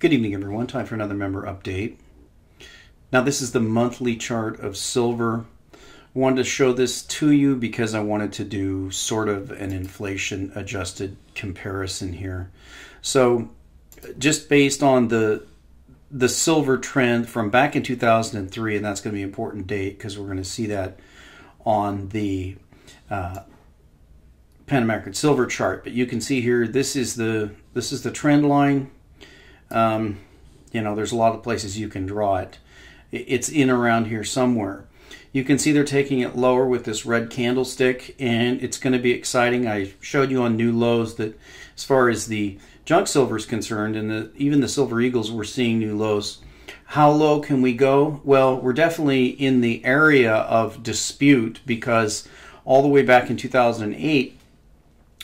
Good evening, everyone. Time for another member update. Now, this is the monthly chart of silver. I wanted to show this to you because I wanted to do sort of an inflation adjusted comparison here. So, just based on the the silver trend from back in 2003, and that's going to be an important date because we're going to see that on the uh, Pan American Silver chart. But you can see here, this is the this is the trend line um, you know, there's a lot of places you can draw it. It's in around here somewhere. You can see they're taking it lower with this red candlestick, and it's going to be exciting. I showed you on new lows that as far as the junk silver is concerned, and the, even the silver eagles, we're seeing new lows. How low can we go? Well, we're definitely in the area of dispute because all the way back in 2008,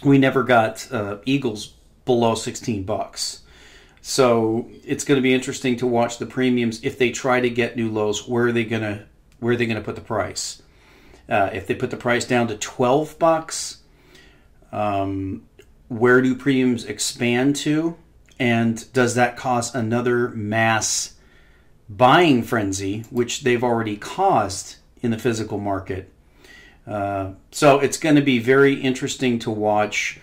we never got uh, eagles below 16 bucks. So it's going to be interesting to watch the premiums if they try to get new lows. Where are they going to where are they going to put the price? Uh, if they put the price down to twelve bucks, um, where do premiums expand to? And does that cause another mass buying frenzy, which they've already caused in the physical market? Uh, so it's going to be very interesting to watch.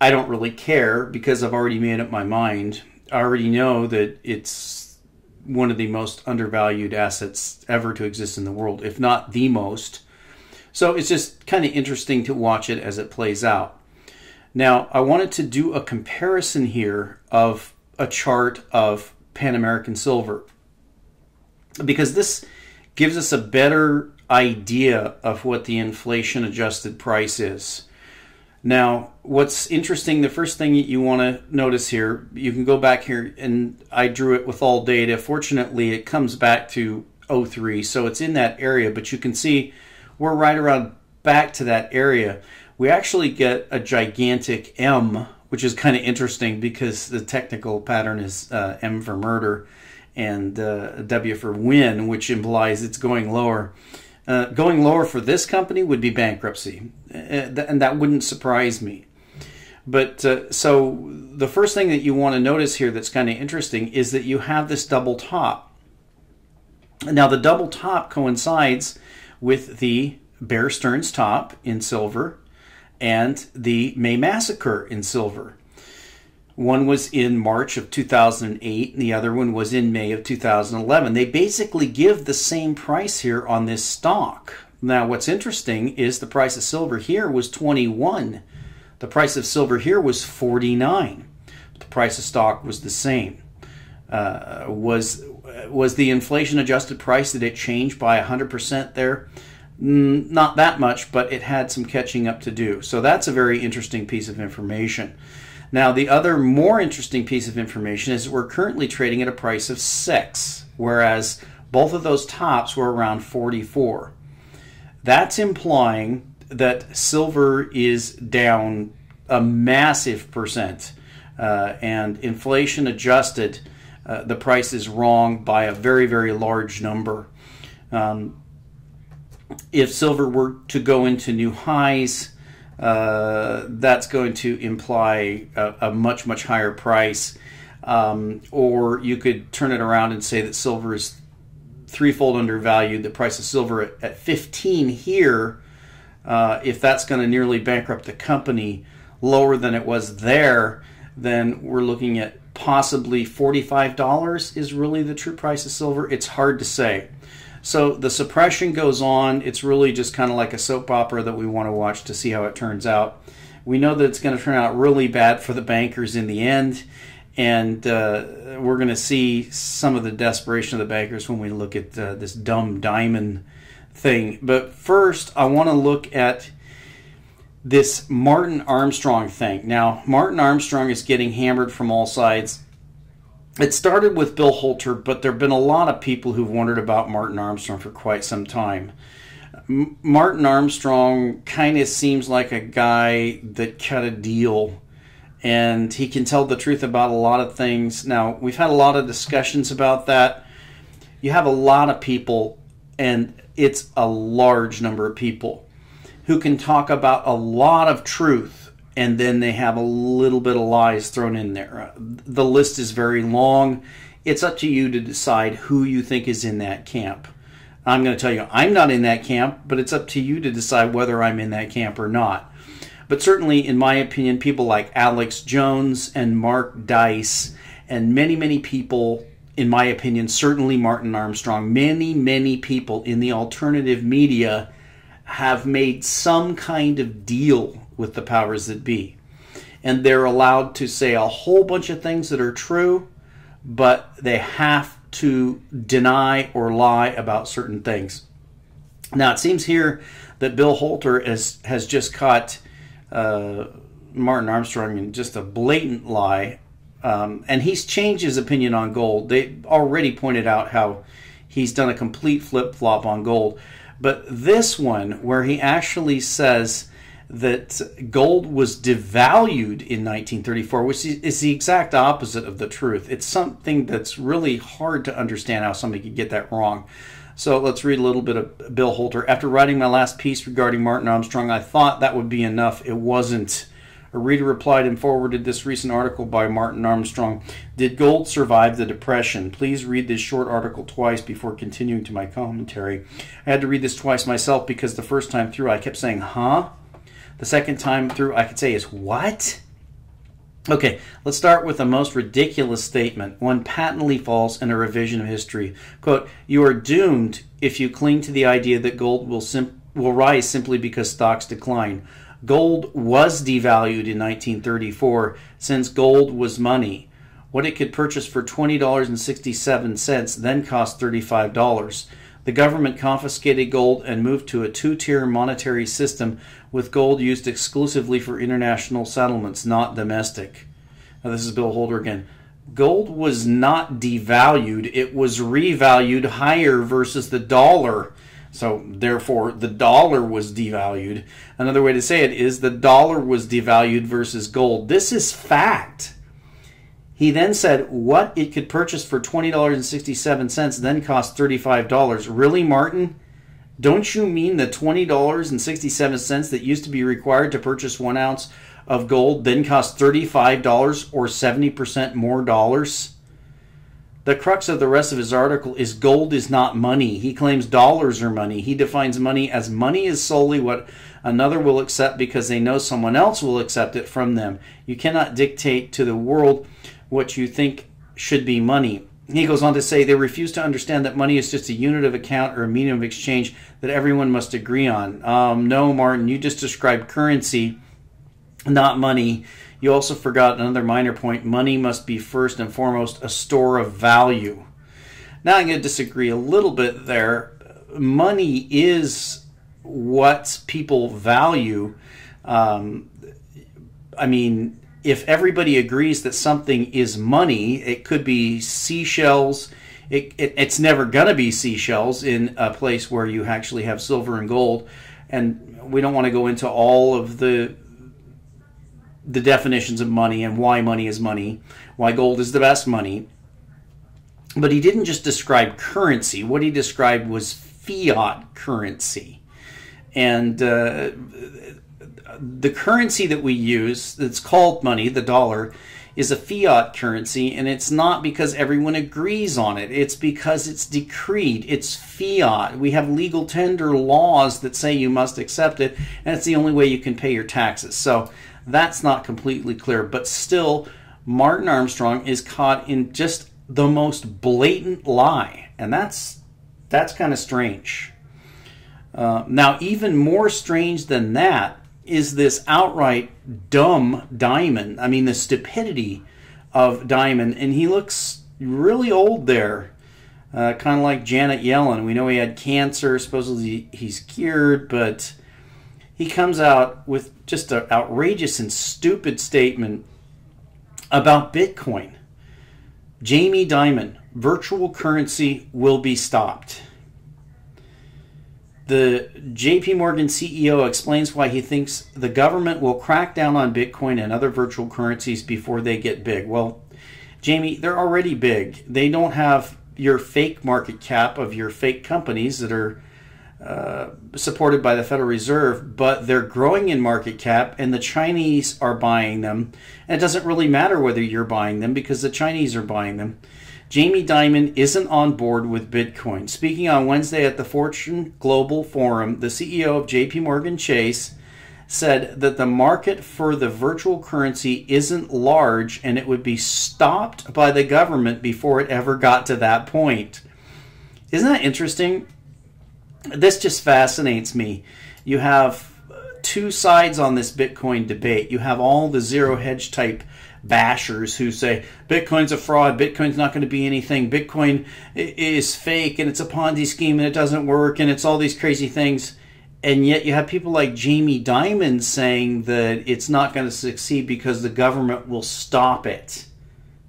I don't really care because I've already made up my mind already know that it's one of the most undervalued assets ever to exist in the world, if not the most. So it's just kind of interesting to watch it as it plays out. Now, I wanted to do a comparison here of a chart of Pan American silver because this gives us a better idea of what the inflation adjusted price is. Now, what's interesting, the first thing you want to notice here, you can go back here and I drew it with all data. Fortunately, it comes back to 03, so it's in that area, but you can see we're right around back to that area. We actually get a gigantic M, which is kind of interesting because the technical pattern is uh, M for murder and uh, W for win, which implies it's going lower. Uh, going lower for this company would be bankruptcy, uh, and that wouldn't surprise me. But uh, so the first thing that you want to notice here that's kind of interesting is that you have this double top. Now, the double top coincides with the Bear Stearns top in silver and the May Massacre in silver. One was in March of 2008, and the other one was in May of 2011. They basically give the same price here on this stock. Now, what's interesting is the price of silver here was 21. The price of silver here was 49. The price of stock was the same. Uh, was was the inflation adjusted price did it change by 100% there? Not that much, but it had some catching up to do. So that's a very interesting piece of information. Now, the other more interesting piece of information is that we're currently trading at a price of 6, whereas both of those tops were around 44. That's implying that silver is down a massive percent, uh, and inflation adjusted, uh, the price is wrong by a very, very large number. Um, if silver were to go into new highs, uh, that's going to imply a, a, much, much higher price. Um, or you could turn it around and say that silver is threefold undervalued. The price of silver at, at 15 here, uh, if that's going to nearly bankrupt the company lower than it was there, then we're looking at possibly $45 is really the true price of silver. It's hard to say. So the suppression goes on. It's really just kind of like a soap opera that we want to watch to see how it turns out. We know that it's going to turn out really bad for the bankers in the end, and uh, we're going to see some of the desperation of the bankers when we look at uh, this dumb Dimon thing. But first, I want to look at this Martin Armstrong thing. Now, Martin Armstrong is getting hammered from all sides it started with Bill Holter, but there have been a lot of people who've wondered about Martin Armstrong for quite some time. M- Martin Armstrong kind of seems like a guy that cut a deal and he can tell the truth about a lot of things. Now, we've had a lot of discussions about that. You have a lot of people, and it's a large number of people who can talk about a lot of truth and then they have a little bit of lies thrown in there. Uh, the list is very long. It's up to you to decide who you think is in that camp. I'm going to tell you, I'm not in that camp, but it's up to you to decide whether I'm in that camp or not. But certainly, in my opinion, people like Alex Jones and Mark Dice, and many, many people, in my opinion, certainly Martin Armstrong, many, many people in the alternative media have made some kind of deal with the powers that be. And they're allowed to say a whole bunch of things that are true, but they have to deny or lie about certain things. Now, it seems here that Bill Holter has, has just caught uh, Martin Armstrong in just a blatant lie. Um, and he's changed his opinion on gold. They already pointed out how he's done a complete flip flop on gold. But this one, where he actually says that gold was devalued in 1934, which is the exact opposite of the truth. It's something that's really hard to understand how somebody could get that wrong. So let's read a little bit of Bill Holter. After writing my last piece regarding Martin Armstrong, I thought that would be enough. It wasn't. A reader replied and forwarded this recent article by Martin Armstrong. Did gold survive the Depression? Please read this short article twice before continuing to my commentary. I had to read this twice myself because the first time through I kept saying, huh? The second time through, I could say is what? Okay, let's start with the most ridiculous statement, one patently false in a revision of history. Quote, You are doomed if you cling to the idea that gold will, sim- will rise simply because stocks decline. Gold was devalued in 1934 since gold was money. What it could purchase for $20.67 then cost $35. The government confiscated gold and moved to a two tier monetary system with gold used exclusively for international settlements, not domestic. Now, this is Bill Holter again. Gold was not devalued, it was revalued higher versus the dollar. So, therefore, the dollar was devalued. Another way to say it is the dollar was devalued versus gold. This is fact. He then said what it could purchase for $20.67 then cost $35. Really, Martin? Don't you mean the $20.67 that used to be required to purchase one ounce of gold then cost $35 or 70% more dollars? The crux of the rest of his article is gold is not money. He claims dollars are money. He defines money as money is solely what another will accept because they know someone else will accept it from them. You cannot dictate to the world what you think should be money. He goes on to say they refuse to understand that money is just a unit of account or a medium of exchange that everyone must agree on. Um, no, Martin, you just described currency, not money. You also forgot another minor point. Money must be first and foremost a store of value. Now I'm going to disagree a little bit there. Money is what people value. Um, I mean, if everybody agrees that something is money, it could be seashells. It, it, it's never going to be seashells in a place where you actually have silver and gold. And we don't want to go into all of the the definitions of money and why money is money, why gold is the best money. But he didn't just describe currency. What he described was fiat currency. And uh, the currency that we use that's called money, the dollar, is a fiat currency, and it's not because everyone agrees on it. It's because it's decreed. It's fiat. We have legal tender laws that say you must accept it, and it's the only way you can pay your taxes. So that's not completely clear, but still, Martin Armstrong is caught in just the most blatant lie, and that's that's kind of strange. Uh, now, even more strange than that is this outright dumb Dimon. I mean, the stupidity of Dimon, and he looks really old there, uh, kind of like Janet Yellen. We know he had cancer. Supposedly he's cured, but he comes out with just an outrageous and stupid statement about Bitcoin. Jamie Dimon, virtual currency will be stopped. The JP Morgan CEO explains why he thinks the government will crack down on Bitcoin and other virtual currencies before they get big. Well, Jamie, they're already big. They don't have your fake market cap of your fake companies that are uh, supported by the Federal Reserve, but they're growing in market cap and the Chinese are buying them. And it doesn't really matter whether you're buying them because the Chinese are buying them. Jamie Dimon isn't on board with Bitcoin. Speaking on Wednesday at the Fortune Global Forum, the CEO of JP Morgan Chase said that the market for the virtual currency isn't large and it would be stopped by the government before it ever got to that point. Isn't that interesting? this just fascinates me. You have two sides on this Bitcoin debate. You have all the zero hedge type bashers who say Bitcoin's a fraud, Bitcoin's not going to be anything, Bitcoin is fake and it's a Ponzi scheme and it doesn't work and it's all these crazy things. And yet you have people like Jamie Dimon saying that it's not going to succeed because the government will stop it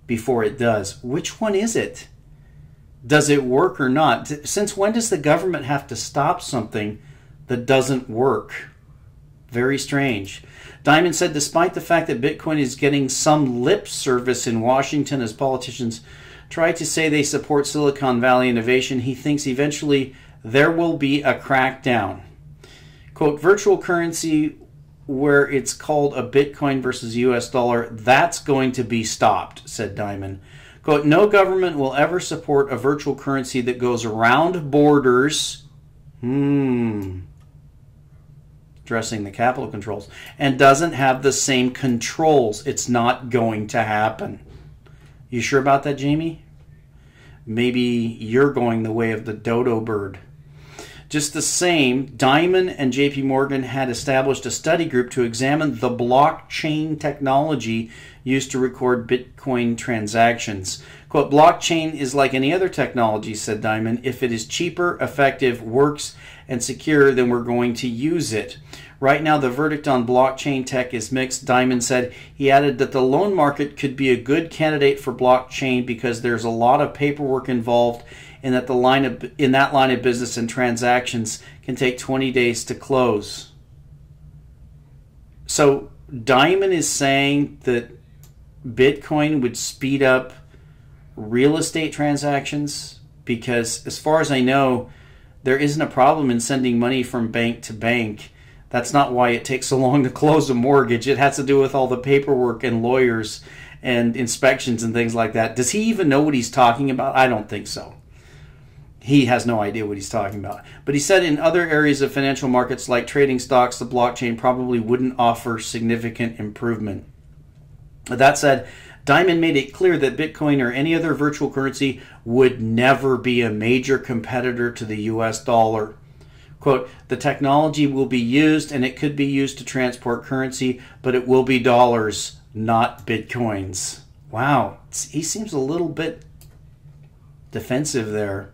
before it does. Which one is it? does it work or not? Since when does the government have to stop something that doesn't work? Very strange. Dimon said despite the fact that Bitcoin is getting some lip service in Washington as politicians try to say they support Silicon Valley innovation, he thinks eventually there will be a crackdown. Quote, virtual currency where it's called a Bitcoin versus US dollar, that's going to be stopped, said Dimon. Quote, no government will ever support a virtual currency that goes around borders. Hmm. Addressing the capital controls. And doesn't have the same controls. It's not going to happen. You sure about that, Jamie? Maybe you're going the way of the dodo bird. Just the same, Dimon and JP Morgan had established a study group to examine the blockchain technology used to record Bitcoin transactions. Quote, blockchain is like any other technology, said Dimon. If it is cheaper, effective, works, and secure, then we're going to use it. Right now, the verdict on blockchain tech is mixed. Dimon said he added that the loan market could be a good candidate for blockchain because there's a lot of paperwork involved and that the line of in that line of business and transactions can take 20 days to close. So Dimon is saying that Bitcoin would speed up real estate transactions because as far as I know there isn't a problem in sending money from bank to bank. That's not why it takes so long to close a mortgage. It has to do with all the paperwork and lawyers and inspections and things like that. Does he even know what he's talking about? I don't think so he has no idea what he's talking about. But he said in other areas of financial markets like trading stocks, the blockchain probably wouldn't offer significant improvement. That said, Dimon made it clear that Bitcoin or any other virtual currency would never be a major competitor to the US dollar. Quote, the technology will be used and it could be used to transport currency, but it will be dollars, not bitcoins. Wow, he seems a little bit defensive there.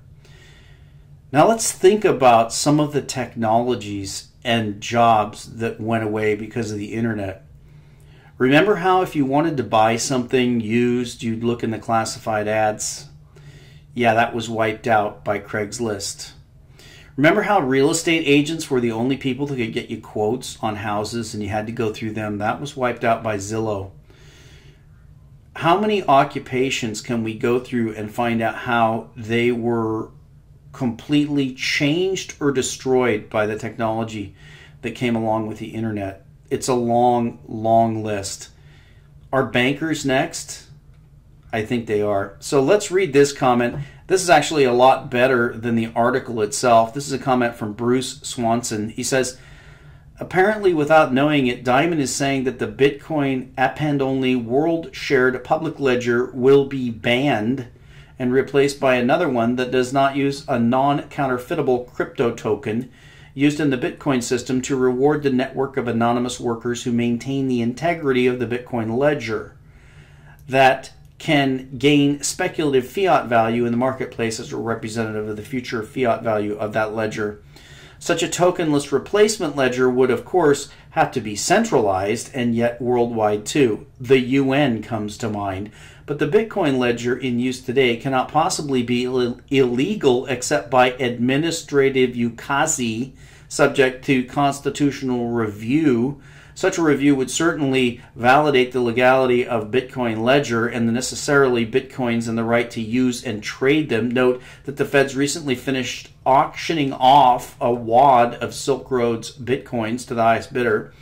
Now let's think about some of the technologies and jobs that went away because of the internet. Remember how if you wanted to buy something used, you'd look in the classified ads? Yeah, that was wiped out by Craigslist. Remember how real estate agents were the only people that could get you quotes on houses and you had to go through them? That was wiped out by Zillow. How many occupations can we go through and find out how they were completely changed or destroyed by the technology that came along with the internet. It's a long, long list. Are bankers next? I think they are. So let's read this comment. This is actually a lot better than the article itself. This is a comment from Bruce Swanson. He says, Apparently, without knowing it, Dimon is saying that the Bitcoin append only world shared public ledger will be banned and replaced by another one that does not use a non counterfeitable crypto token used in the Bitcoin system to reward the network of anonymous workers who maintain the integrity of the Bitcoin ledger. That can gain speculative fiat value in the marketplace as a representative of the future fiat value of that ledger. Such a tokenless replacement ledger would, of course, have to be centralized and yet worldwide too. The UN comes to mind, but the Bitcoin ledger in use today cannot possibly be Ill- illegal except by administrative ukase, subject to constitutional review Such a review would certainly validate the legality of Bitcoin Ledger and the necessarily Bitcoins and the right to use and trade them. Note that the feds recently finished auctioning off a wad of Silk Road's Bitcoins to the highest bidder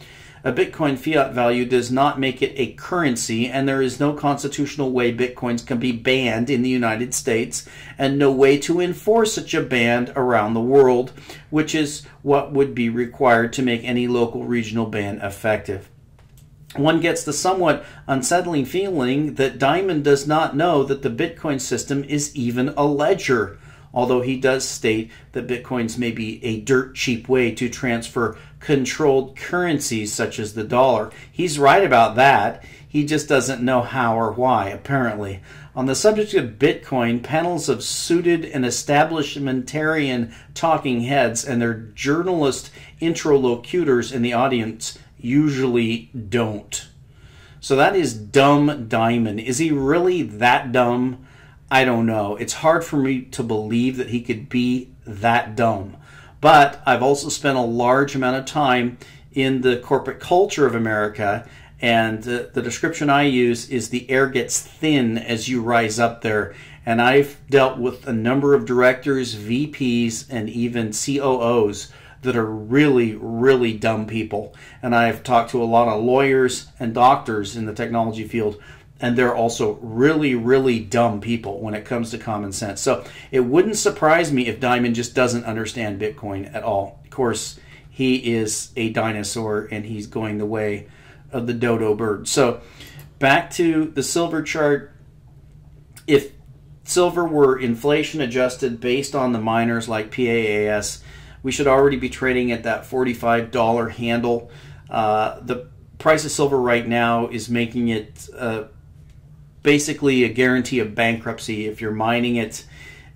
a Bitcoin fiat value does not make it a currency, and there is no constitutional way Bitcoins can be banned in the United States, and no way to enforce such a ban around the world, which is what would be required to make any local regional ban effective. One gets the somewhat unsettling feeling that Dimon does not know that the Bitcoin system is even a ledger although he does state that bitcoins may be a dirt cheap way to transfer controlled currencies such as the dollar. He's right about that. He just doesn't know how or why, apparently. On the subject of Bitcoin, panels of suited and establishmentarian talking heads and their journalist interlocutors in the audience usually don't. So that is dumb Dimon. Is he really that dumb? I don't know. It's hard for me to believe that he could be that dumb. But I've also spent a large amount of time in the corporate culture of America, and uh, the description I use is the air gets thin as you rise up there. And I've dealt with a number of directors, VPs, and even COOs that are really, really dumb people. And I've talked to a lot of lawyers and doctors in the technology field and they're also really, really dumb people when it comes to common sense. So it wouldn't surprise me if Dimon just doesn't understand Bitcoin at all. Of course, he is a dinosaur and he's going the way of the dodo bird. So back to the silver chart. If silver were inflation adjusted based on the miners like PAAS, we should already be trading at that $45 handle. Uh, the price of silver right now is making it. Uh, basically a guarantee of bankruptcy if you're mining it.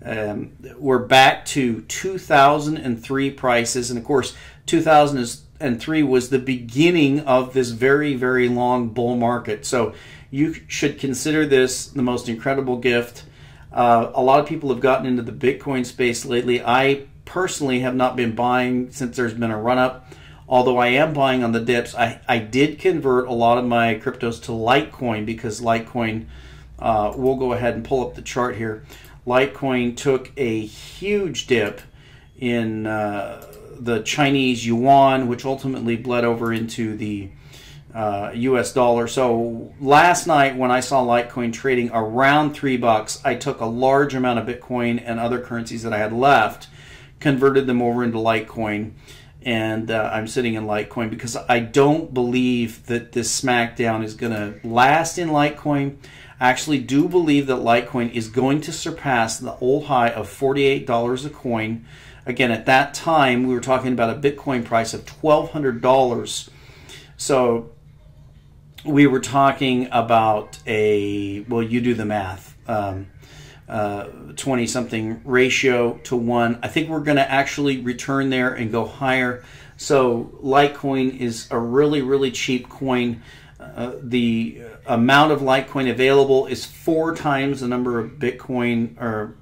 Um, we're back to 2003 prices, and of course, 2003 was the beginning of this very, very long bull market. So you should consider this the most incredible gift. Uh, a lot of people have gotten into the Bitcoin space lately. I personally have not been buying since there's been a run up although I am buying on the dips, I, I did convert a lot of my cryptos to Litecoin because Litecoin, uh, we'll go ahead and pull up the chart here. Litecoin took a huge dip in uh, the Chinese yuan, which ultimately bled over into the uh, U.S. dollar. So last night, when I saw Litecoin trading around three bucks, I took a large amount of Bitcoin and other currencies that I had left, converted them over into Litecoin and uh, I'm sitting in Litecoin because I don't believe that this SmackDown is going to last in Litecoin. I actually do believe that Litecoin is going to surpass the old high of $48 a coin. Again, at that time, we were talking about a Bitcoin price of $1,200. So we were talking about a, well, you do the math. Um, 20 uh, something ratio to one. I think we're going to actually return there and go higher. So Litecoin is a really, really cheap coin. Uh, the amount of Litecoin available is four times the number of Bitcoin, or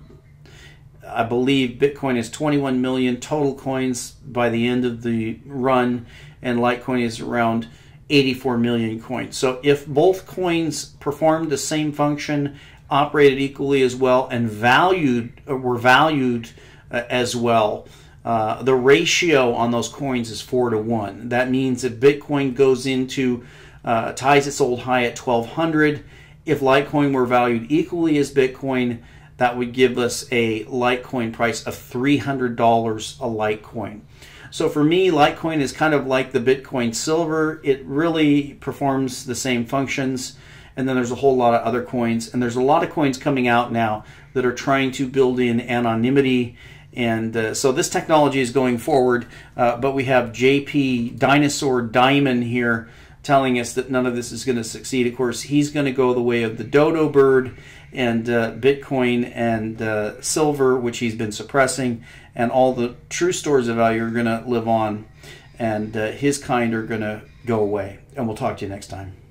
I believe Bitcoin is 21 million total coins by the end of the run, and Litecoin is around 84 million coins. So if both coins perform the same function operated equally as well and valued uh, were valued uh, as well. Uh, the ratio on those coins is four to one. That means if Bitcoin goes into uh, ties its old high at 1200, if Litecoin were valued equally as Bitcoin, that would give us a Litecoin price of $300 a Litecoin. So for me, Litecoin is kind of like the Bitcoin Silver. It really performs the same functions and then there's a whole lot of other coins. And there's a lot of coins coming out now that are trying to build in anonymity. And uh, so this technology is going forward. Uh, but we have jp dinosaur Dimon here telling us that none of this is going to succeed. Of course he's going to go the way of the dodo bird and uh, bitcoin and uh, silver which he's been suppressing and all the true stores of value are going to live on and uh, his kind are going to go away. And we'll talk to you next time